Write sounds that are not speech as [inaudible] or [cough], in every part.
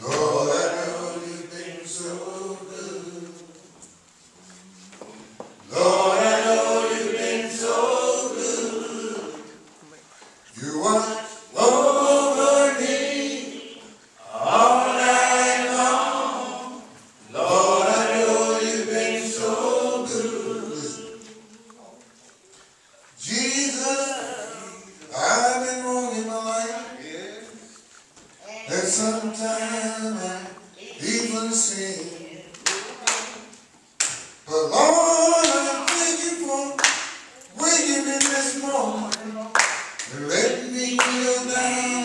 Gloria. Bye.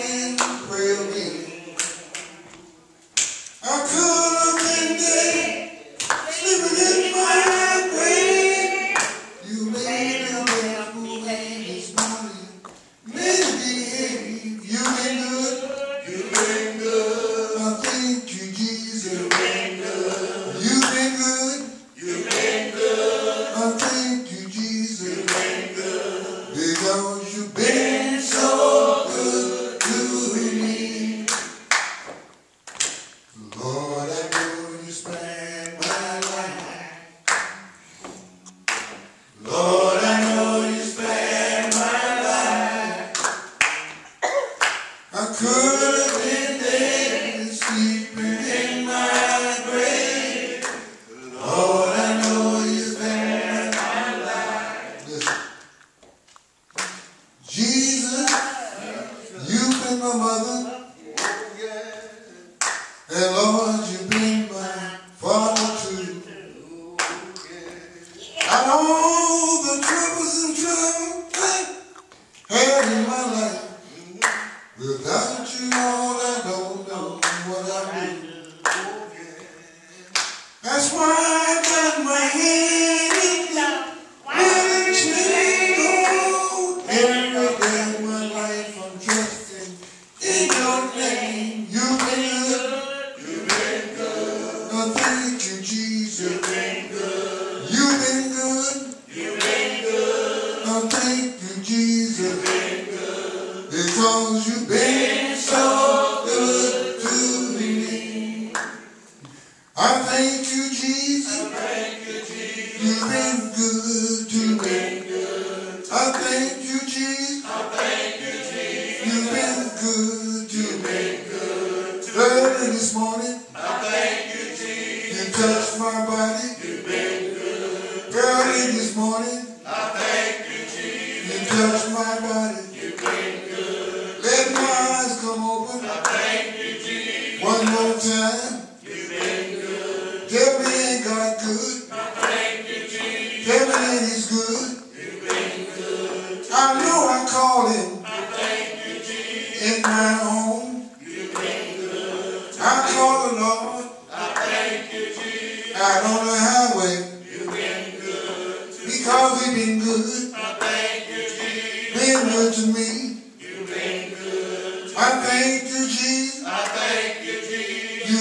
Touched my body. You've been good. Early this morning.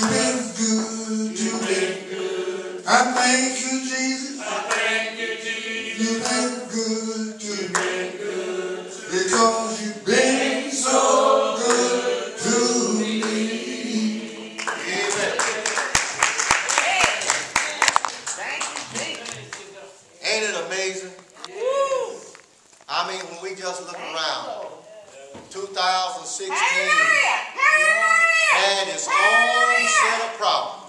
You've been good to me. I thank you, Jesus. You've been good to me. Because you've been so good to me. Amen. Ain't it amazing? I mean, when we just look around, 2016 had its own set of problems.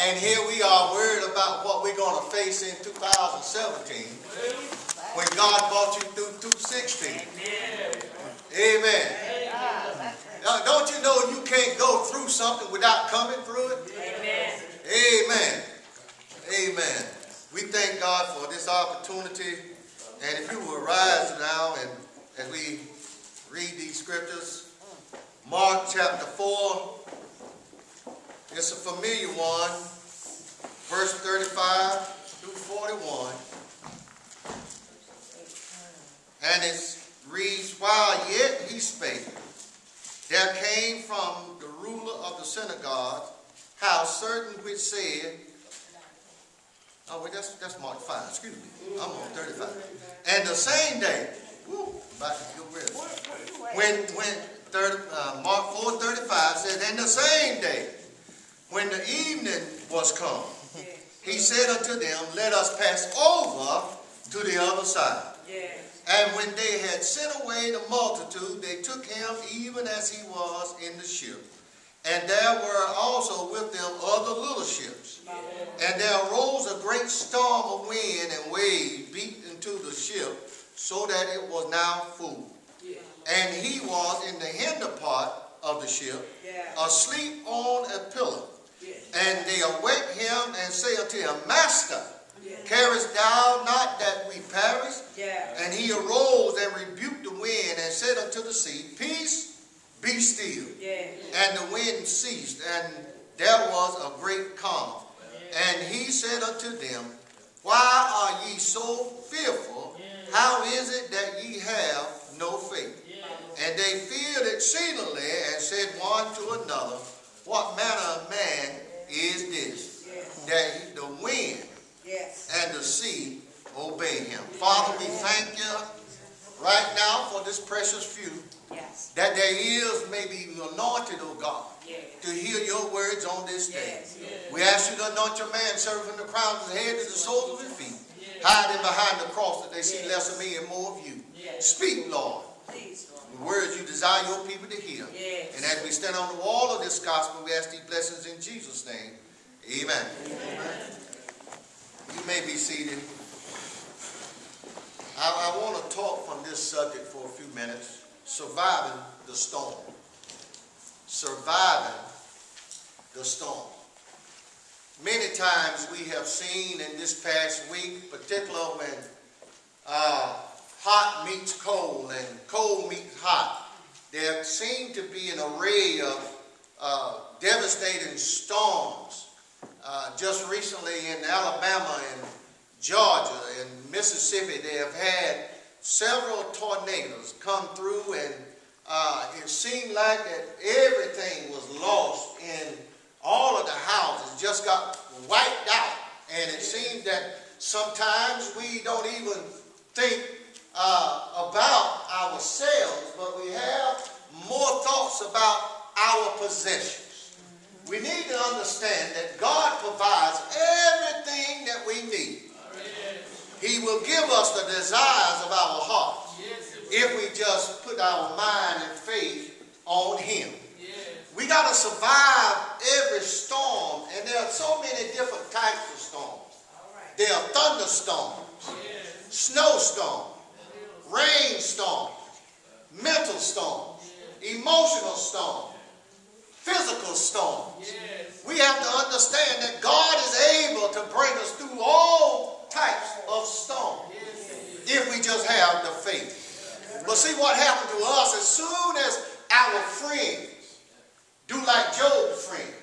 And here we are worried about what we're going to face in 2017 when God brought you through 2016. Amen. Now, don't you know you can't go through something without coming through it? Amen. Amen. We thank God for this opportunity. And if you will rise now and as we read these scriptures, Mark chapter 4, it's a familiar one, verse 35 through 41. And it reads, While yet he spake, there came from the ruler of the synagogue house certain which said, Oh, wait, that's, that's Mark 5, excuse me. I'm on 35. And the same day, woo, about to rid When, when 30, uh, Mark 4, 35 says, And the same day, when the evening was come, he said unto them, Let us pass over to the other side. And when they had sent away the multitude, they took him even as he was in the ship. And there were also with them other little ships. And there arose a great storm of wind and waves beat into the ship, so that it was now full. And he was in the hinder part of the ship, asleep on a pillow. And they awake him and say unto him, Master, carest thou not that we perish? And he arose and rebuked the wind and said unto the sea, Peace, be still. And the wind ceased, and there was a great calm. And he said unto them, Why are ye so fearful? How is it that ye have no faith? And they feared exceedingly and said one to another, What manner of man is this? That he- the wind and the sea obey him. Father, we thank you right now for this precious few that their ears may be anointed, O God, to hear your words on this day. We ask you to anoint your man serving the crown of his head to the soles of his feet. Hide him behind the cross that they see less of me and more of you. Speak, Lord, the words you desire your people to hear. And as we stand on the wall of this gospel, we ask these blessings in Jesus' name. Amen. You may be seated. I, I want to talk from this subject for a few minutes. Surviving the storm. Surviving the storm. Many times we have seen in this past week, particularly when uh, hot meets cold and cold meets hot, there seem to be an array of uh, devastating storms uh, just recently in Alabama and Georgia and Mississippi, they have had several tornadoes come through and uh, it seemed like that everything was lost and all of the houses just got wiped out. And it seemed that sometimes we don't even think uh, about ourselves, but we have more thoughts about our possessions. We need to understand that God provides everything that we need. He will give us the desires of our heart if we just put our mind and faith on Him. We got to survive every storm, and there are so many different types of storms. There are thunderstorms, snowstorms, rainstorms, mental storms, emotional storms, physical storms. We have to understand that God is able to bring us through all types of storms if we just have the faith. But see what happened to us as soon as our friends do like Job's friend,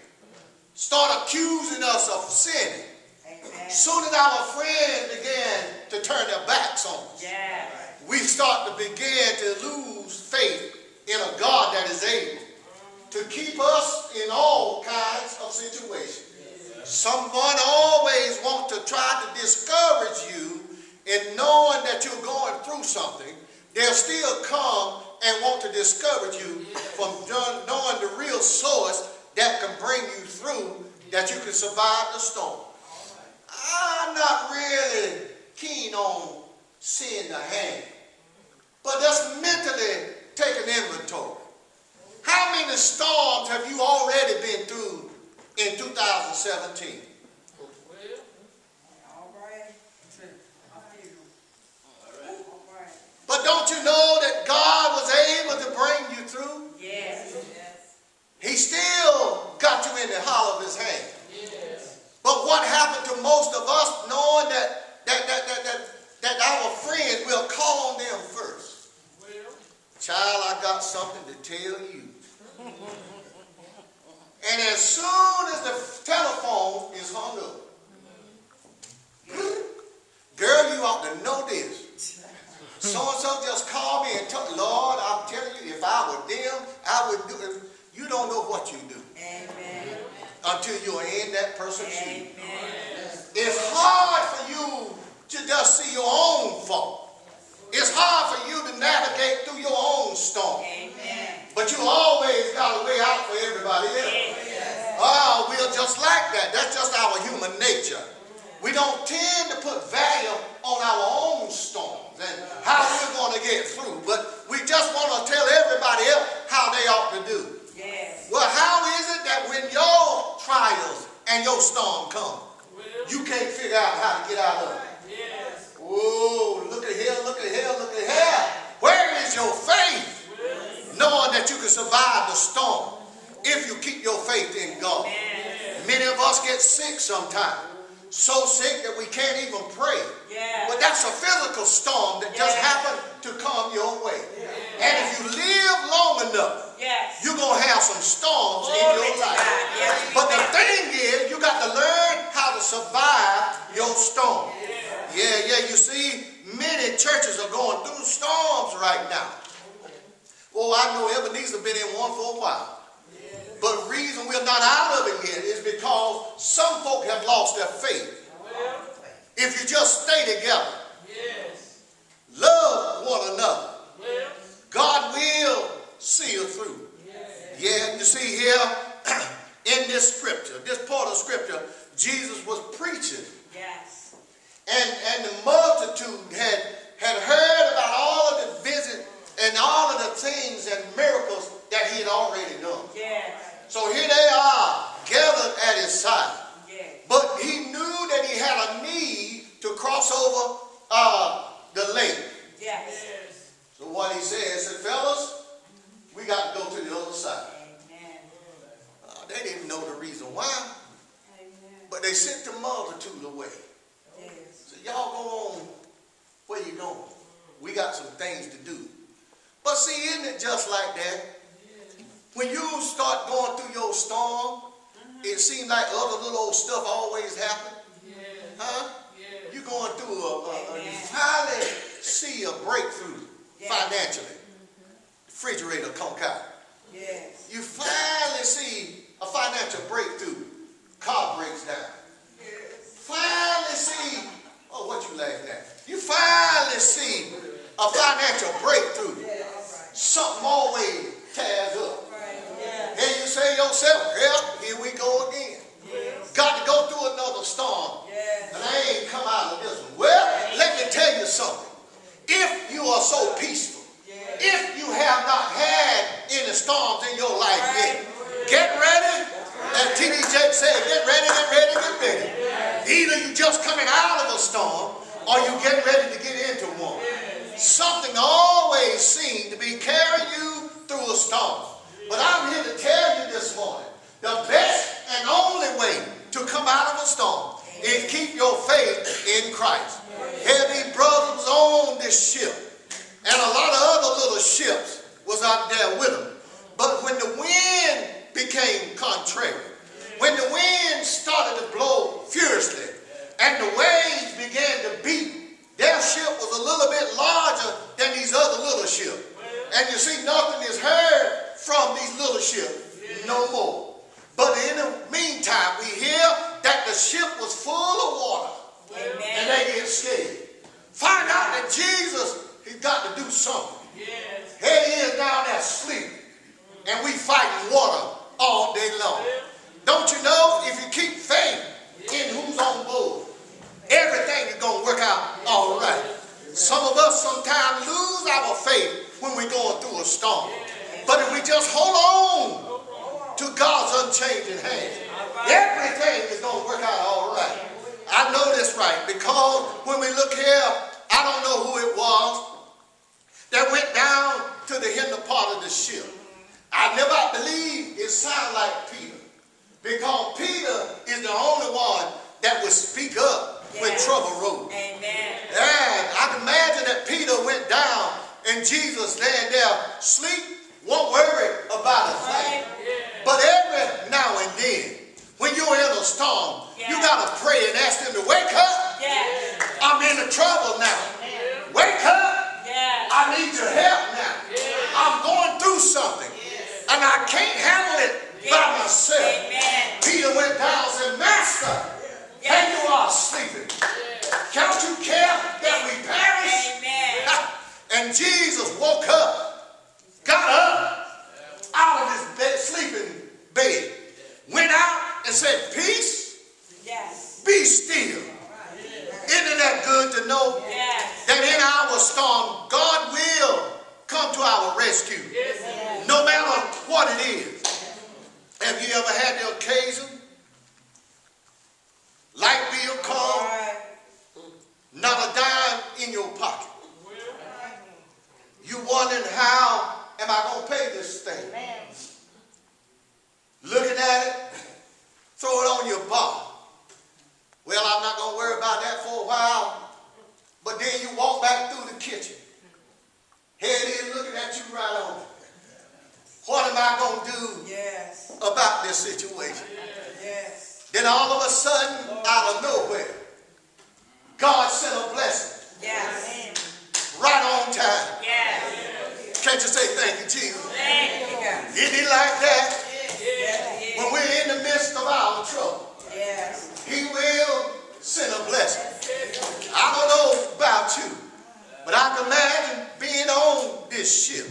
start accusing us of sinning. Soon as our friends began to turn their backs on us, Yeah. we start to begin to lose faith in a God that is able to keep us in all kinds of situations. Someone always want to try to discourage you in knowing that you're going through something. They'll still come and want to discourage you from knowing the real source that can bring you through that you can survive the storm. I'm not really keen on seeing the hand. But let's mentally take an inventory. How many storms have you already been through 2017? All right. I feel you. All right. But don't you know that God was able to bring you through? Yes. He still got you in the hollow of his hand. Yes. But what happened to most of us knowing that that that that that, that our friends will call on them first? Well. Child, I got something to tell you. And as soon as the telephone is hung up, girl, you ought to know this. So and so just called me and told, Lord, I'm telling you, if I were them, I would do it. You don't know what you do Amen. until you are in that person's shoes. It's hard for you to just see your own fault. It's hard for you to navigate through your own storm. Amen. But you always got a way out for everybody else. Oh, we're just like that. That's just our human nature. We don't tend to put value on our own storms and how we're going to get through. But we just want to tell everybody else how they ought to do. Yes. Well, how is it that when your trials and your storm come, you can't figure out how to get out of it? Oh, look at here, look at here, look at here. Where is your faith? Knowing that you can survive the storm if you keep your faith in God. Many of us get sick sometimes. So sick that we can't even pray. Yeah. But that's a physical storm that just happened to come your way. And if you live long enough, Yes. you're going to have some storms in your life. Yes. But the thing is, you got to learn how to survive your storm. Yeah, yeah. You see, many churches are going through storms right now. Oh, I know Ebenezer been in one for a while. But reason we're not out of it yet is because some folk have lost their faith. If you just stay together, love one another, God will see you through. Yeah, you see here [clears throat] in this scripture, this part of scripture, Jesus was preaching. Yes. And, and the multitude had, had heard about all of the visit and all of the things and miracles that he had already done. Yes. So here they are gathered at his side. Yes. But he knew that he had a need to cross over uh, the lake. Yes. So what he said, he said, fellas, we got to go to the other side. Amen. Uh, they didn't know the reason why, Amen. but they sent the multitude away. Yes. So y'all go on where you going. We got some things to do. But see, isn't it just like that? When you start going through your storm, mm-hmm. it seems like other little old stuff always happen. Huh? You're going through a, a, a you finally see a breakthrough financially. Mm-hmm. Refrigerator come out. Yes. You finally see a financial breakthrough. Car breaks down. Yes. Finally see, oh, what you laughing at? You finally see a financial breakthrough. Something always tears up. Yes. And you say yourself, well, here we go again. Got to go through another storm. Yes. And I ain't come out of this one. Well, let me tell you something. If you are so peaceful, if you have not had any storms in your life yet, get ready. As T.D. Jakes said, get ready, get ready, get ready. Either you just coming out of a storm or you get ready to get into one. Something always seems to be carrying you through a storm. But I'm here to tell you this morning, the best and only way to come out of a storm is keep your faith in Christ. Heavy brothers on this ship, and a lot of other little ships was out there with them. But when the wind became contrary, when the wind started to blow furiously, and the waves began to beat, their ship was a little bit larger than these other little ships. And you see, nothing is heard from these little ships no more. But in the meantime, we hear that the ship was full of water and Amen. they get scared. Find out that Jesus, he's got to do something. Yes. Here he is down there sleeping, and we fighting water all day long. Don't you know if you keep faith in who's on board, everything is going to work out all right. Some of us sometimes lose our faith when we're going through a storm. But if we just hold on to God's unchanging hand, everything is going to work out all right. I know this right because when we look here, I don't know who it was that went down to the hinder part of the ship. I never believe it sounded like Peter. Because Peter is the only one that would speak up when trouble rose. Amen. And I can imagine that Peter went down and Jesus laying there sleep, won't worry about a thing. But every now and then, when you're in a storm, you got to pray and ask him to wake up. Yes. I'm in trouble now. Wake up. Yes. I need your help now. I'm going through something. And I can't handle it by myself. Amen. Peter went down and said, Master, Yes. and you are sleeping. Can't you care that we perish? Amen. And Jesus woke up, got up out of his bed, sleeping bed, went out and said, Peace, Yes. be still. Isn't that good to know? Yes. that in our storm, God will come to our rescue. No matter what it is. Have you ever had the occasion? Light bill All come, right. not a dime in your pocket. You wondering how am I going to pay this thing? Looking at it, throw it on your bar. Well, I'm not going to worry about that for a while. But then you walk back through the kitchen. Here it is looking at you right on. What am I going to do Yes. about this situation? Yes. Then all of a sudden, out of nowhere, God sent a blessing Yes. right on time. Yes. Can't you say thank you, Jesus? You, God. Isn't like that? Yes. When we're in the midst of our trouble, Yes. He will send a blessing. I don't know about you, but I can imagine being on this ship,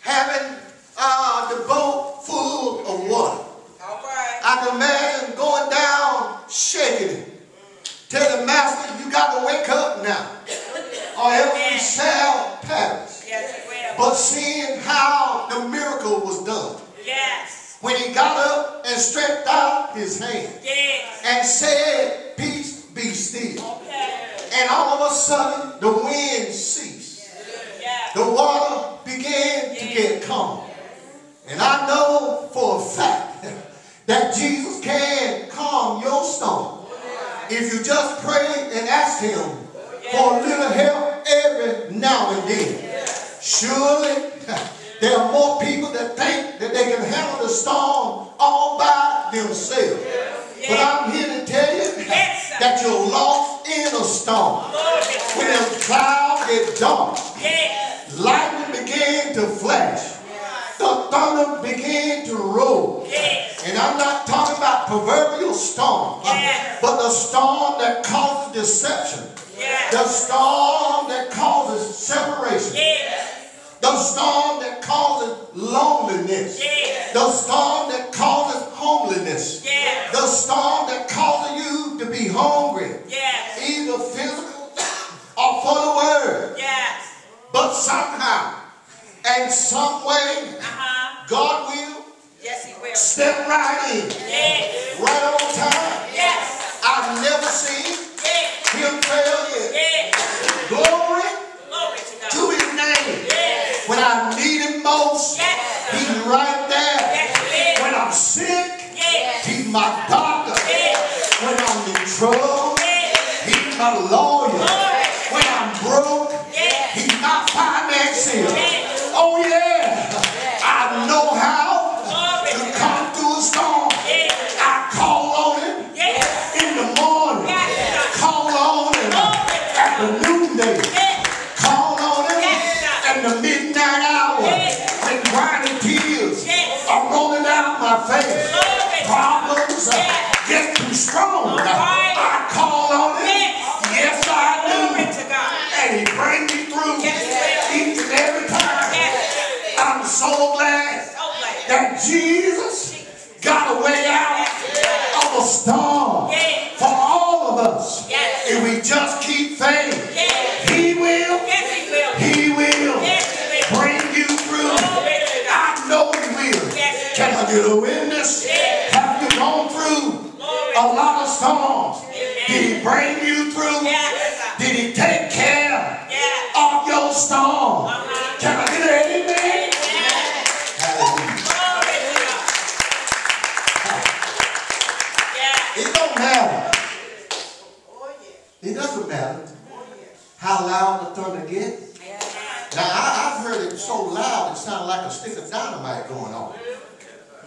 having uh, the boat full of water. Right. I can imagine going down, shaking it, Tell the Master, you got to wake up now, or else we shall perish. Yes. But seeing how the miracle was done, Yes. when he got up and stretched out his hand Yes. and said, Peace be still. Okay. And all of a sudden, the wind ceased. Yes. The water began to get calm. And I know for a fact [laughs] that Jesus can calm your storm if you just pray and ask Him causes deception, Yes. the storm that causes separation, Yes. the storm that causes loneliness, Yes. the storm that causes homelessness, Yes. the storm that causes you to be hungry, Yes. either physical or for the word. But somehow and some way, Uh-huh. God will Yes, he will. step right in, Yes. right on time. Yes. I've never seen Him fail. Yes. Glory Glory to God. to his name. Yes. When I need him most, Yes. he's right there. When I'm sick, he's my doctor. When I'm in trouble, he's my lawyer. Jesus got a way out. Of a storm so loud it sounded like a stick of dynamite going on.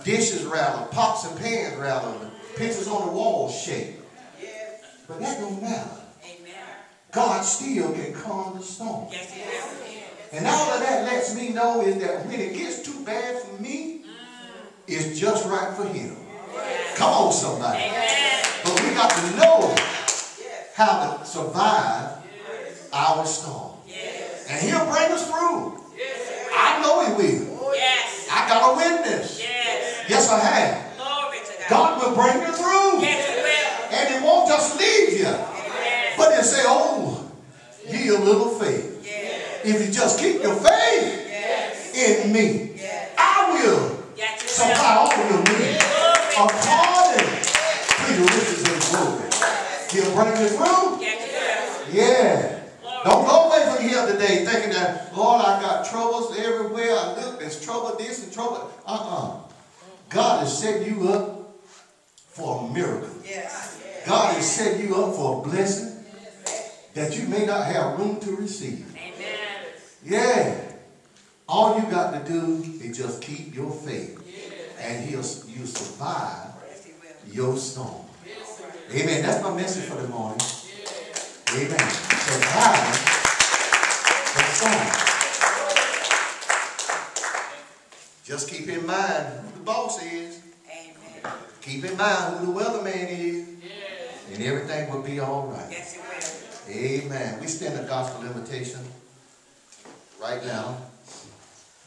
Dishes rattling, pots and pans rattling, pictures on the wall shake. But that don't matter. God still can calm the storm. And all of that lets me know is that when it gets too bad for me, it's just right for him. Come on, somebody. But we got to know how to survive our storm. And he'll bring us through. I know he will. Yes. I got a witness. Yes. Yes, I have. Glory to God. God will bring you through. Yes, he will. And he won't just leave you. Amen. But he'll say, oh, ye a little faith. Yes. If you just keep your faith Yes. in me, Yes. I will Yes, supply all your needs Glory. according to your riches and glory. He'll bring you through. Yes, Yeah. Don't go here today thinking that, Lord, I got troubles everywhere I look. There's trouble this and trouble. Uh-uh. God has set you up for a miracle. Yes. God has set you up for a blessing that you may not have room to receive. Amen. Yeah. All you got to do is just keep your faith. And he'll you survive Yes, he your storm. Amen. That's my message for the morning. Amen. Survive. Just keep in mind who the boss is. Amen. Keep in mind who the weatherman is. And everything will be all right. Yes, he will. Amen. We stand a gospel invitation right now.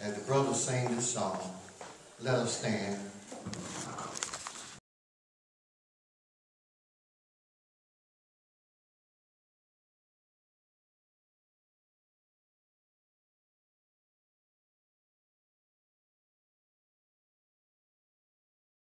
As the brothers sing this song, let us stand